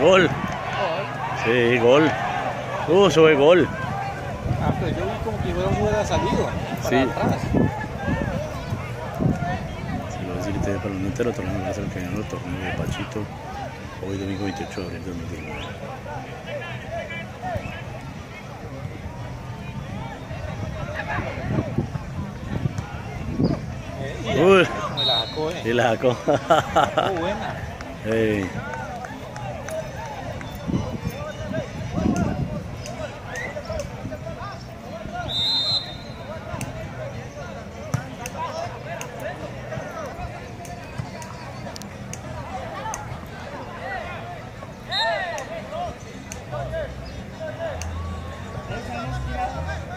Gol. Sí, gol. Uh, sube gol. Ah, pero yo vi como que no hubiera salido para Sí. atrás. Se lo voy a decir parlamentero, torneo va a ser el el torneo de Pachito. Hoy domingo 28 de abril de 2019. Eh, y Uy. me la sacó, eh. Y la sacó. Buena. Ey. Essa é a